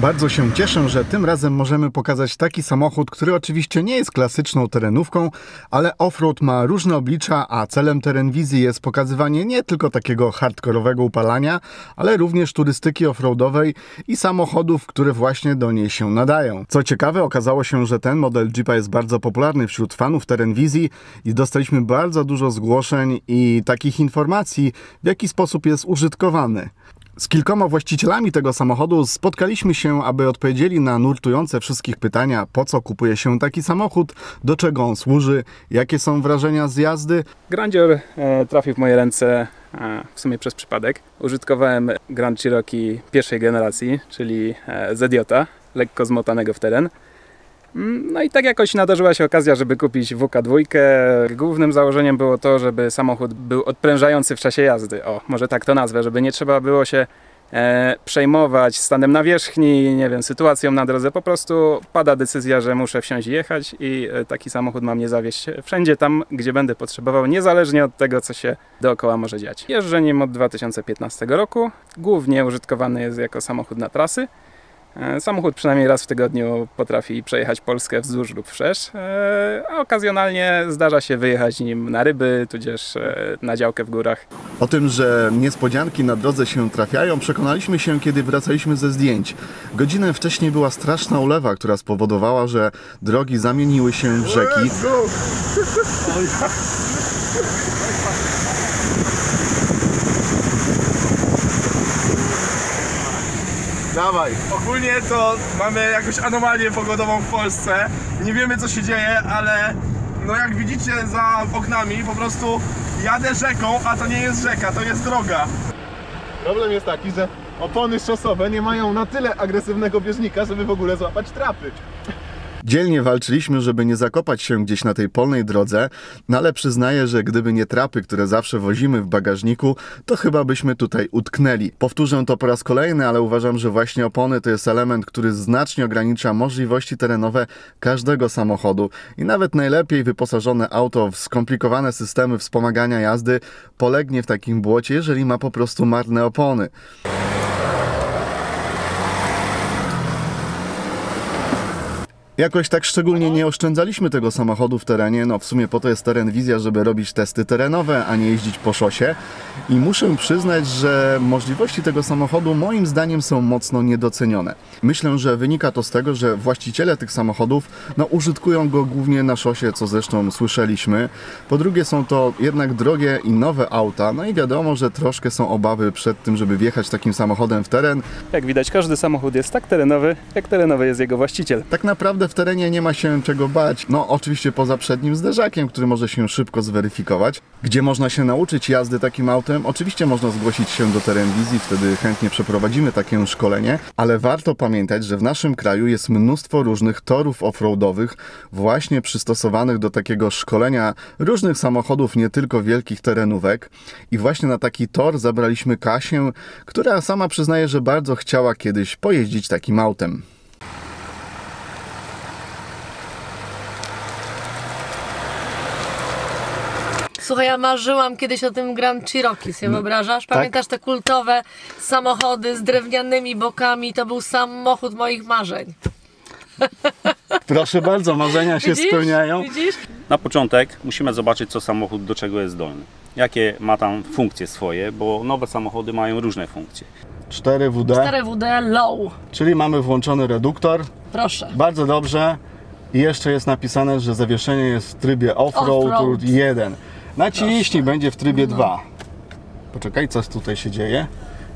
Bardzo się cieszę, że tym razem możemy pokazać taki samochód, który oczywiście nie jest klasyczną terenówką, ale offroad ma różne oblicza, a celem terenwizji jest pokazywanie nie tylko takiego hardkorowego upalania, ale również turystyki offroadowej i samochodów, które właśnie do niej się nadają. Co ciekawe, okazało się, że ten model Jeepa jest bardzo popularny wśród fanów terenwizji i dostaliśmy bardzo dużo zgłoszeń i takich informacji, w jaki sposób jest użytkowany. Z kilkoma właścicielami tego samochodu spotkaliśmy się, aby odpowiedzieli na nurtujące wszystkich pytania, po co kupuje się taki samochód, do czego on służy, jakie są wrażenia z jazdy. Grandior e, trafił w moje ręce e, w sumie przez przypadek. Użytkowałem Grand Cherokee pierwszej generacji, czyli e, ZJ, lekko zmotanego w teren. Mm, No i tak jakoś nadarzyła się okazja, żeby kupić WK2. Głównym założeniem było to, żeby samochód był odprężający w czasie jazdy. O, może tak to nazwę, żeby nie trzeba było się e, przejmować stanem na wierzchni, nie wiem, sytuacją na drodze. Po prostu pada decyzja, że muszę wsiąść i jechać i e, taki samochód ma mnie zawieźć wszędzie tam, gdzie będę potrzebował, niezależnie od tego, co się dookoła może dziać. Jeżdżę nim od 2015 roku. Głównie użytkowany jest jako samochód na trasy. E, Samochód przynajmniej raz w tygodniu potrafi przejechać Polskę wzdłuż lub wszerz, e, a okazjonalnie zdarza się wyjechać nim na ryby, tudzież e, na działkę w górach. O tym, że niespodzianki na drodze się trafiają, przekonaliśmy się, kiedy wracaliśmy ze zdjęć. Godzinę wcześniej była straszna ulewa, która spowodowała, że drogi zamieniły się w rzeki. Dawaj. Ogólnie to mamy jakąś anomalię pogodową w Polsce. Nie wiemy co się dzieje, ale no jak widzicie za oknami po prostu jadę rzeką, a to nie jest rzeka, to jest droga. Problem jest taki, że opony szosowe nie mają na tyle agresywnego bieżnika, żeby w ogóle złapać trapy. Dzielnie walczyliśmy, żeby nie zakopać się gdzieś na tej polnej drodze, no ale przyznaję, że gdyby nie trapy, które zawsze wozimy w bagażniku, to chyba byśmy tutaj utknęli. Powtórzę to po raz kolejny, ale uważam, że właśnie opony to jest element, który znacznie ogranicza możliwości terenowe każdego samochodu i nawet najlepiej wyposażone auto w skomplikowane systemy wspomagania jazdy polegnie w takim błocie, jeżeli ma po prostu marne opony. Jakoś tak szczególnie nie oszczędzaliśmy tego samochodu w terenie. No w sumie po to jest teren wizja, żeby robić testy terenowe, a nie jeździć po szosie. I muszę przyznać, że możliwości tego samochodu moim zdaniem są mocno niedocenione. Myślę, że wynika to z tego, że właściciele tych samochodów no, użytkują go głównie na szosie, co zresztą słyszeliśmy. Po drugie są to jednak drogie i nowe auta, no i wiadomo, że troszkę są obawy przed tym, żeby wjechać takim samochodem w teren. Jak widać, każdy samochód jest tak terenowy, jak terenowy jest jego właściciel. Tak naprawdę w terenie nie ma się czego bać. No, oczywiście poza przednim zderzakiem, który może się szybko zweryfikować. Gdzie można się nauczyć jazdy takim autem? Oczywiście można zgłosić się do terenwizji, wtedy chętnie przeprowadzimy takie szkolenie, ale warto pamiętać, że w naszym kraju jest mnóstwo różnych torów offroadowych, właśnie przystosowanych do takiego szkolenia różnych samochodów, nie tylko wielkich terenówek. I właśnie na taki tor zabraliśmy Kasię, która sama przyznaje, że bardzo chciała kiedyś pojeździć takim autem. Słuchaj, ja marzyłam kiedyś o tym Grand Cherokee, sobie wyobrażasz? Pamiętasz te kultowe samochody z drewnianymi bokami? To był samochód moich marzeń. Proszę bardzo, marzenia się Widzisz? spełniają. Widzisz? Na początek musimy zobaczyć, co samochód do czego jest zdolny. Jakie ma tam funkcje swoje, bo nowe samochody mają różne funkcje. 4WD, 4WD low. czyli mamy włączony reduktor. Proszę. Bardzo dobrze. I jeszcze jest napisane, że zawieszenie jest w trybie off-road Off-road. 1. Naciśnij, będzie w trybie 2. Poczekaj, co tutaj się dzieje?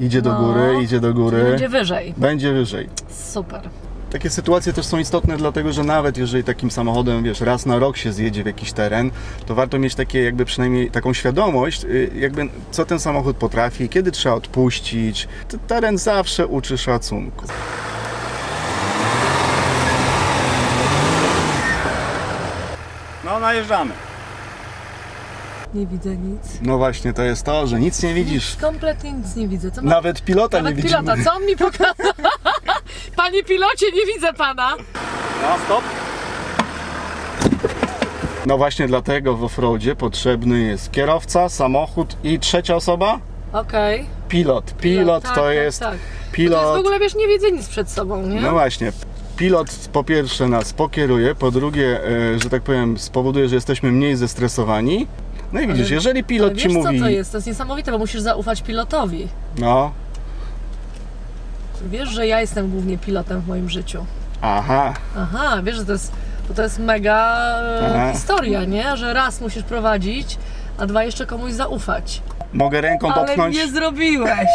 Idzie do No. góry, idzie do góry. Będzie wyżej. Będzie wyżej. Super. Takie sytuacje też są istotne, dlatego że nawet jeżeli takim samochodem, wiesz, raz na rok się zjedzie w jakiś teren, to warto mieć takie jakby przynajmniej taką świadomość, y, jakby co ten samochód potrafi, kiedy trzeba odpuścić. T- Teren zawsze uczy szacunku. No, najeżdżamy. Nie widzę nic. No właśnie, to jest to, że nic nie widzisz. Kompletnie nic nie widzę. Co. Nawet pilota nie Nawet widzimy. pilota, co on mi pokazał? Panie pilocie, nie widzę pana. No, stop. No właśnie dlatego w offroadzie potrzebny jest kierowca, samochód i trzecia osoba? Okej. Pilot. Pilot tak, to tak, jest tak. To jest w pilot... ogóle, wiesz, nie wiedzę nic przed sobą, nie? No właśnie. Pilot po pierwsze nas pokieruje, po drugie, e, że tak powiem, spowoduje, że jesteśmy mniej zestresowani. No i widzisz, Ale- jeżeli Ale pilot wiesz ci mówi... co to jest? To jest niesamowite, bo musisz zaufać pilotowi. No, Wiesz, że ja jestem głównie pilotem w moim życiu. aha, Aha, wiesz, że to jest, bo to jest mega e, Aha. historia, nie? Że raz musisz prowadzić, a dwa jeszcze komuś zaufać. mogę ręką Ale popchnąć? nie zrobiłeś!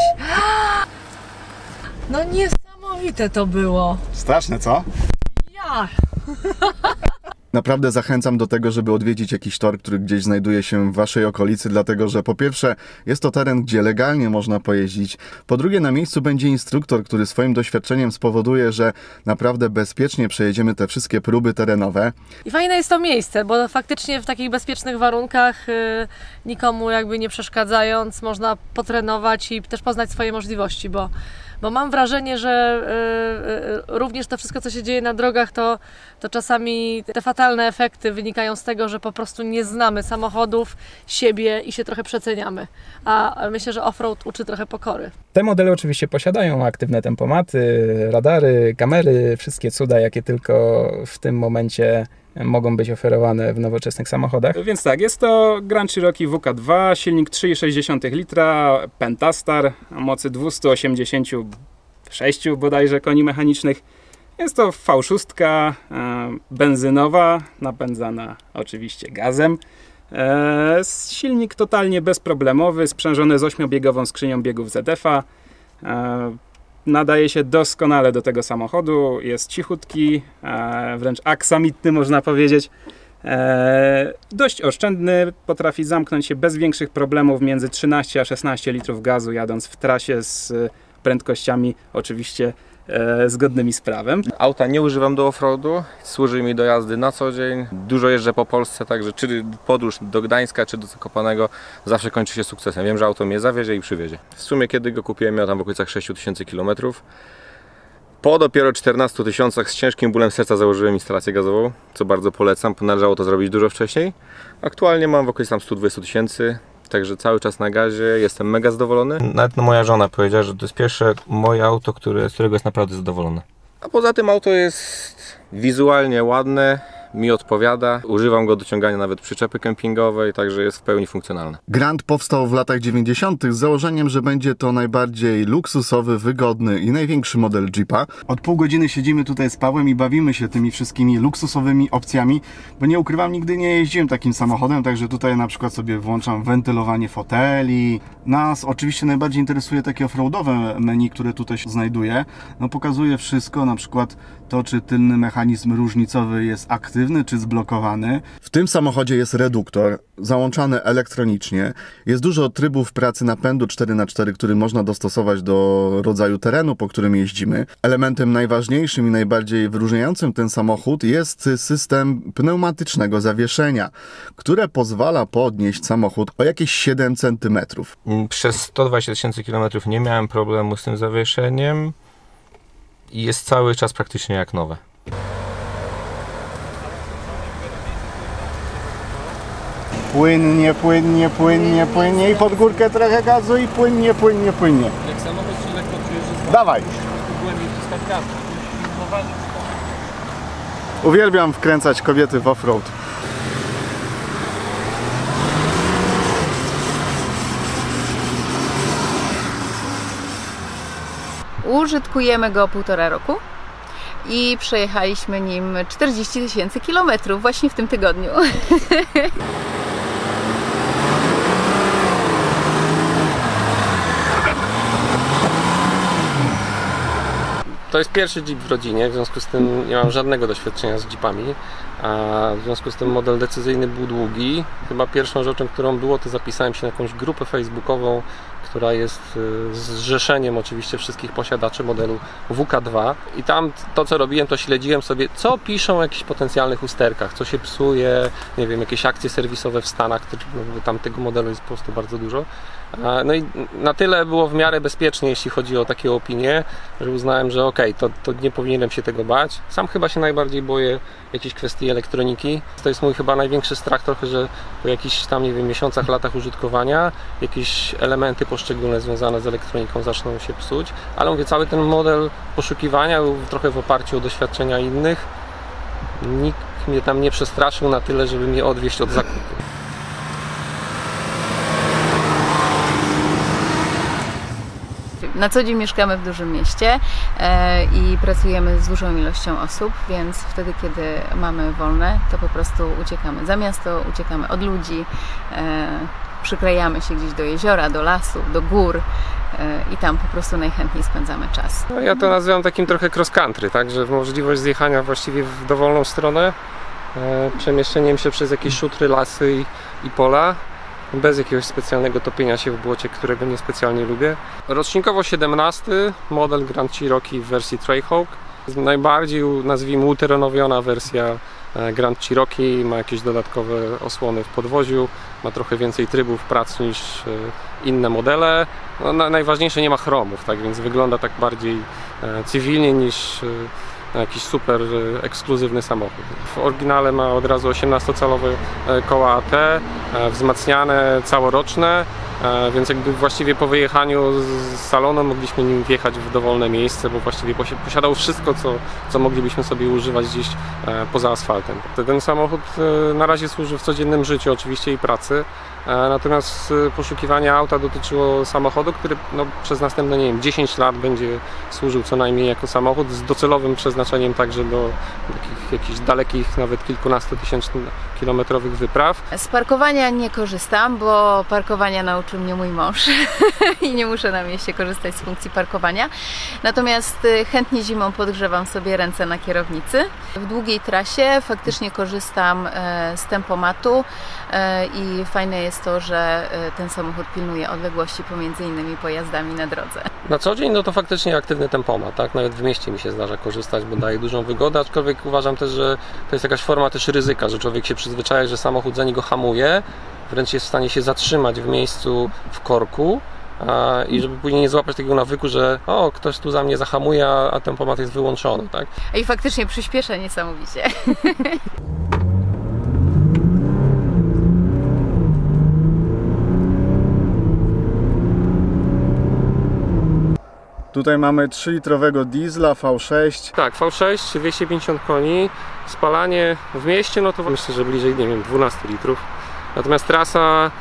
No niesamowite to było. Straszne, co? Ja! Naprawdę zachęcam do tego, żeby odwiedzić jakiś tor, który gdzieś znajduje się w waszej okolicy, dlatego że po pierwsze jest to teren, gdzie legalnie można pojeździć, po drugie na miejscu będzie instruktor, który swoim doświadczeniem spowoduje, że naprawdę bezpiecznie przejedziemy te wszystkie próby terenowe. I fajne jest to miejsce, bo faktycznie w takich bezpiecznych warunkach, y, nikomu jakby nie przeszkadzając, można potrenować i też poznać swoje możliwości, bo, bo mam wrażenie, że y, y, również to wszystko, co się dzieje na drogach, to, to czasami te fatalne efekty wynikają z tego, że po prostu nie znamy samochodów, siebie i się trochę przeceniamy. A myślę, że offroad uczy trochę pokory. Te modele oczywiście posiadają aktywne tempomaty, radary, kamery, wszystkie cuda, jakie tylko w tym momencie mogą być oferowane w nowoczesnych samochodach. Więc tak, jest to Grand Cherokee WK2, silnik 3,6 litra, Pentastar o mocy 286 bodajże koni mechanicznych. Jest to V6 e, benzynowa, napędzana oczywiście gazem. E, silnik totalnie bezproblemowy, sprzężony z 8-biegową skrzynią biegów ZF-a. E, nadaje się doskonale do tego samochodu, jest cichutki, e, wręcz aksamitny można powiedzieć. E, dość oszczędny, potrafi zamknąć się bez większych problemów między 13 a 16 litrów gazu jadąc w trasie z prędkościami oczywiście e, zgodnymi z prawem. Auta nie używam do offroadu, służy mi do jazdy na co dzień. Dużo jeżdżę po Polsce, także czy podróż do Gdańska, czy do Zakopanego zawsze kończy się sukcesem. Wiem, że auto mnie zawiezie i przywiezie. W sumie kiedy go kupiłem, miał tam w okolicach 6000 km. Po dopiero 14 tysiącach z ciężkim bólem serca założyłem instalację gazową, co bardzo polecam. Należało to zrobić dużo wcześniej. Aktualnie mam w okolicach tam 120 tysięcy, także cały czas na gazie, jestem mega zadowolony. Nawet no, moja żona powiedziała, że to jest pierwsze moje auto, które, z którego jest naprawdę zadowolony. A poza tym auto jest wizualnie ładne, mi odpowiada. Używam go do ciągania nawet przyczepy kempingowej, także jest w pełni funkcjonalny. Grand powstał w latach 90. z założeniem, że będzie to najbardziej luksusowy, wygodny i największy model Jeepa. Od pół godziny siedzimy tutaj z Pawłem i bawimy się tymi wszystkimi luksusowymi opcjami, bo nie ukrywam, nigdy nie jeździłem takim samochodem, także tutaj na przykład sobie włączam wentylowanie foteli. Nas oczywiście najbardziej interesuje takie offroadowe menu, które tutaj się znajduje. No pokazuje wszystko, na przykład to, czy tylny mechanizm różnicowy jest aktywny, czy zblokowany. W tym samochodzie jest reduktor, załączany elektronicznie. Jest dużo trybów pracy napędu 4x4, który można dostosować do rodzaju terenu, po którym jeździmy. Elementem najważniejszym i najbardziej wyróżniającym ten samochód jest system pneumatycznego zawieszenia, które pozwala podnieść samochód o jakieś 7 cm. Przez 120 tysięcy kilometrów nie miałem problemu z tym zawieszeniem i jest cały czas praktycznie jak nowe. Płynnie, płynnie, płynnie, płynnie i pod górkę trochę gazu i płynnie, płynnie, płynnie. Jak samochód się lekko czujesz, że Dawaj! głębiej wciskać gaz. Uwielbiam wkręcać kobiety w offroad. Użytkujemy go półtora roku i przejechaliśmy nim 40 tysięcy kilometrów właśnie w tym tygodniu. To jest pierwszy Jeep w rodzinie, w związku z tym nie mam żadnego doświadczenia z Jeepami, a w związku z tym model decyzyjny był długi. Chyba pierwszą rzeczą, którą było, to zapisałem się na jakąś grupę facebookową, która jest y, zrzeszeniem oczywiście wszystkich posiadaczy modelu WK2 i tam to co robiłem, to śledziłem sobie, co piszą o jakichś potencjalnych usterkach, co się psuje, nie wiem, jakieś akcje serwisowe w Stanach, no, tam tego modelu jest po prostu bardzo dużo. No i na tyle było w miarę bezpiecznie, jeśli chodzi o takie opinie, że uznałem, że okej, to, to nie powinienem się tego bać. Sam chyba się najbardziej boję jakichś kwestii elektroniki. To jest mój chyba największy strach trochę, że po jakichś tam, nie wiem, miesiącach, latach użytkowania jakieś elementy poszczególne związane z elektroniką zaczną się psuć. Ale mówię, cały ten model poszukiwania był trochę w oparciu o doświadczenia innych. Nikt mnie tam nie przestraszył na tyle, żeby mnie odwieść od zakupu. Na co dzień mieszkamy w dużym mieście e, i pracujemy z dużą ilością osób, więc wtedy, kiedy mamy wolne, to po prostu uciekamy za miasto, uciekamy od ludzi, e, przyklejamy się gdzieś do jeziora, do lasu, do gór e, i tam po prostu najchętniej spędzamy czas. No, ja to nazywam takim trochę cross country, tak, że możliwość zjechania właściwie w dowolną stronę, przemieszczeniem się przez jakieś szutry, lasy i, i pola, bez jakiegoś specjalnego topienia się w błocie, którego niespecjalnie lubię. Rocznikowo 17, model Grand Cherokee w wersji Trailhawk. Najbardziej, nazwijmy, uterenowiona wersja e, Grand Cherokee, ma jakieś dodatkowe osłony w podwoziu, ma trochę więcej trybów prac niż e, inne modele. No, na, najważniejsze nie ma chromów, tak więc wygląda tak bardziej e, cywilnie niż e, jakiś super e, ekskluzywny samochód. W oryginale ma od razu 18-calowe e, koła AT, e, wzmacniane całoroczne, więc jakby właściwie po wyjechaniu z salonu mogliśmy nim wjechać w dowolne miejsce, bo właściwie posi- posiadał wszystko, co, co moglibyśmy sobie używać gdzieś poza asfaltem. Ten samochód na razie służy w codziennym życiu oczywiście i pracy, natomiast e, poszukiwanie auta dotyczyło samochodu, który no, przez następne, nie wiem, 10 lat będzie służył co najmniej jako samochód z docelowym przeznaczeniem także do takich jakichś dalekich, nawet kilkunastotysięcznokilometrowych wypraw. Z parkowania nie korzystam, bo parkowania nauczył mnie mój mąż i nie muszę na mieście korzystać z funkcji parkowania. Natomiast y, chętnie zimą podgrzewam sobie ręce na kierownicy. W długiej trasie faktycznie korzystam e, z tempomatu e, i fajne jest to, że e, ten samochód pilnuje odległości pomiędzy innymi pojazdami na drodze. Na co dzień no to faktycznie aktywny tempomat, tak? Nawet w mieście mi się zdarza korzystać, bo daje dużą wygodę, aczkolwiek uważam też, że to jest jakaś forma też ryzyka, że człowiek się przyzwyczaja, że samochód za niego hamuje, wręcz jest w stanie się zatrzymać w miejscu w korku i żeby później nie złapać takiego nawyku, że o, ktoś tu za mnie zahamuje, a, a tempomat jest wyłączony, tak? I faktycznie przyspiesza niesamowicie. Tutaj mamy 3-litrowego diesla V6. Tak, V6, 250 koni, spalanie w mieście, no to myślę, że bliżej, nie wiem, 12 litrów. Natomiast trasa,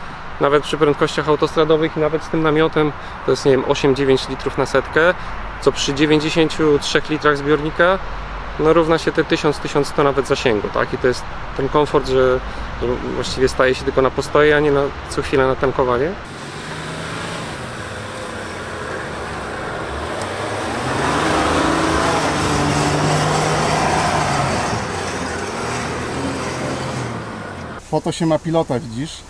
nawet przy prędkościach autostradowych i nawet z tym namiotem, to jest, nie wiem, 8-9 litrów na setkę, co przy 93 litrach zbiornika, no równa się te 1000-1100 nawet zasięgu, tak? I to jest ten komfort, że, właściwie staje się tylko na postoje, a nie na co chwilę na tankowanie. Po to się ma pilota, widzisz?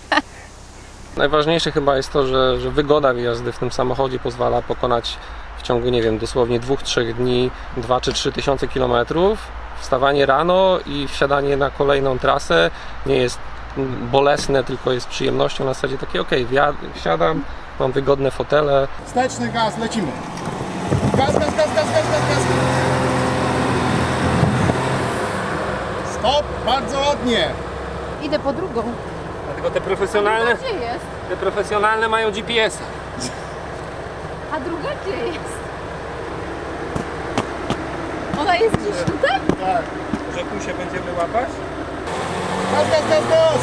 Najważniejsze chyba jest to, że, że wygoda jazdy w tym samochodzie pozwala pokonać w ciągu, nie wiem, dosłownie dwóch, trzech dni 2 czy 3 tysiące kilometrów. Wstawanie rano i wsiadanie na kolejną trasę nie jest bolesne, tylko jest przyjemnością na zasadzie takiej, ok, wsiadam, mam wygodne fotele, Wsteczny gaz, lecimy. Gaz, gaz, gaz, gaz, gaz, gaz, gaz. Stop, bardzo ładnie. Idę po drugą. Dlatego te profesjonalne, Gdzie jest? te profesjonalne mają GPS. A druga gdzie jest? Ona jest gdzieś tutaj? Że tu się będziemy łapać? Gaz, gaz, gaz, gaz.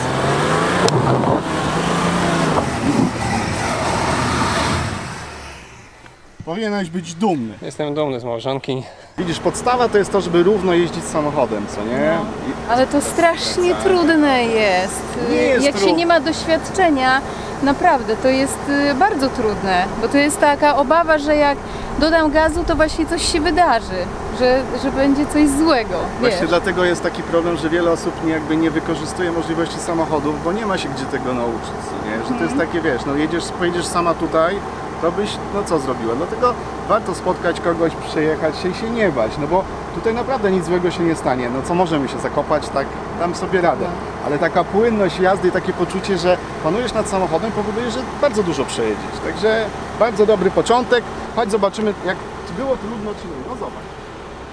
Powinieneś być dumny. Jestem dumny z małżonki. Widzisz, podstawa to jest to, żeby równo jeździć samochodem, co nie? I- Ale to strasznie trudne jest. Nie jest Jak się trudne. nie ma doświadczenia, naprawdę to jest y, bardzo trudne, bo to jest taka obawa, że jak dodam gazu, to właśnie coś się wydarzy, że, że będzie coś złego. Właśnie Wiesz? dlatego jest taki problem, że wiele osób nie, jakby nie wykorzystuje możliwości samochodów, bo nie ma się gdzie tego nauczyć, nie? Że to Mhm. jest takie, wiesz, no jedziesz, pojedziesz sama tutaj, to byś, no co zrobiłem? Dlatego warto spotkać kogoś, przejechać się i się nie bać, no bo tutaj naprawdę nic złego się nie stanie. No co możemy się zakopać, tak dam sobie radę. Ale taka płynność jazdy i takie poczucie, że panujesz nad samochodem powoduje, że bardzo dużo przejedziesz. Także bardzo dobry początek. Chodź zobaczymy, jak było trudno, czy nie. No zobacz.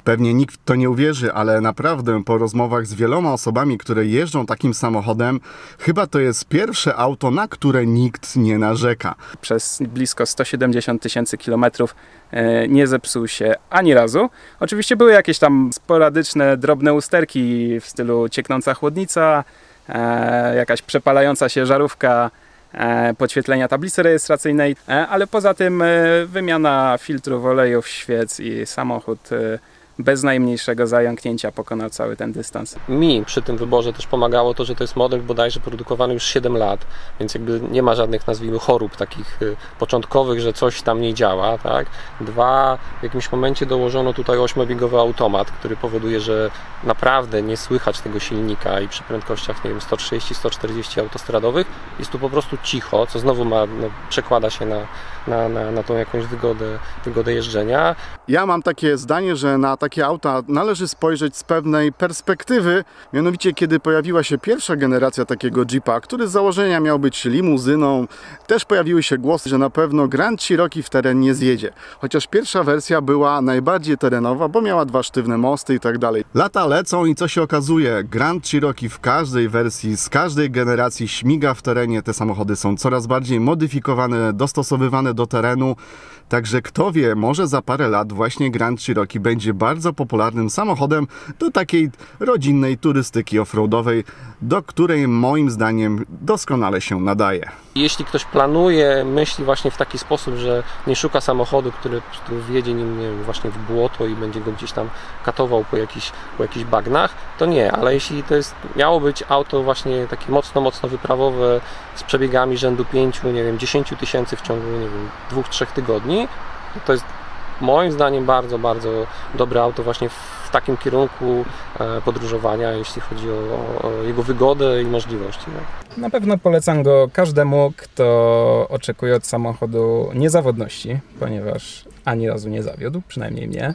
Pewnie nikt w to nie uwierzy, ale naprawdę po rozmowach z wieloma osobami, które jeżdżą takim samochodem, chyba to jest pierwsze auto, na które nikt nie narzeka. Przez blisko 170 tysięcy kilometrów e, nie zepsuł się ani razu. Oczywiście były jakieś tam sporadyczne, drobne usterki w stylu cieknąca chłodnica, e, jakaś przepalająca się żarówka, e, podświetlenia tablicy rejestracyjnej, ale poza tym wymiana filtrów, olejów, świec i samochód bez najmniejszego zająknięcia pokonał cały ten dystans. Mi przy tym wyborze też pomagało to, że to jest model bodajże produkowany już 7 lat, więc jakby nie ma żadnych, nazwijmy, chorób takich y, początkowych, że coś tam nie działa, tak? Dwa, w jakimś momencie dołożono tutaj 8-biegowy automat, który powoduje, że naprawdę nie słychać tego silnika i przy prędkościach, nie wiem, 130-140 autostradowych jest tu po prostu cicho, co znowu ma, no, przekłada się na, na, na, na tą jakąś wygodę, wygodę jeżdżenia. Ja mam takie zdanie, że na takie auta należy spojrzeć z pewnej perspektywy, mianowicie kiedy pojawiła się pierwsza generacja takiego Jeepa, który z założenia miał być limuzyną, też pojawiły się głosy, że na pewno Grand Cherokee w teren nie zjedzie. Chociaż pierwsza wersja była najbardziej terenowa, bo miała dwa sztywne mosty i tak dalej. Lata lecą i co się okazuje? Grand Cherokee w każdej wersji, z każdej generacji śmiga w terenie. Te samochody są coraz bardziej modyfikowane, dostosowywane do terenu. Także kto wie, może za parę lat właśnie Grand Cherokee będzie bardzo popularnym samochodem do takiej rodzinnej turystyki offroadowej, do której moim zdaniem doskonale się nadaje. Jeśli ktoś planuje, myśli właśnie w taki sposób, że nie szuka samochodu, który prostu wjedzie nim wiem, właśnie w błoto i będzie go gdzieś tam katował po jakichś, po bagnach, to nie, ale jeśli to jest, miało być auto właśnie takie mocno, mocno wyprawowe z przebiegami rzędu 5, nie wiem, 10 tysięcy w ciągu, nie wiem, 2-3 tygodni, to jest moim zdaniem bardzo, bardzo dobre auto właśnie w takim kierunku e, podróżowania, jeśli chodzi o, o jego wygodę i możliwości. No. Na pewno polecam go każdemu, kto oczekuje od samochodu niezawodności, ponieważ ani razu nie zawiódł, przynajmniej mnie.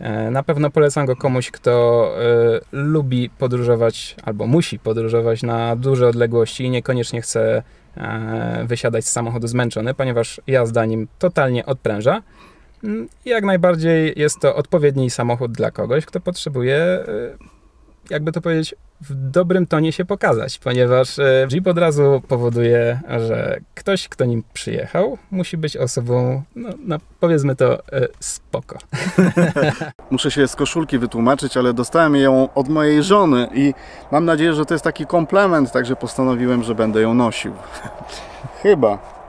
E, Na pewno polecam go komuś, kto e, lubi podróżować albo musi podróżować na duże odległości i niekoniecznie chce e, wysiadać z samochodu zmęczony, ponieważ jazda nim totalnie odpręża. Jak najbardziej jest to odpowiedni samochód dla kogoś, kto potrzebuje, e, jakby to powiedzieć, w dobrym tonie się pokazać, ponieważ e, Jeep od razu powoduje, że ktoś, kto nim przyjechał, musi być osobą, no, no powiedzmy to, e, spoko. Muszę się z koszulki wytłumaczyć, ale dostałem ją od mojej żony i mam nadzieję, że to jest taki komplement, także postanowiłem, że będę ją nosił. Chyba.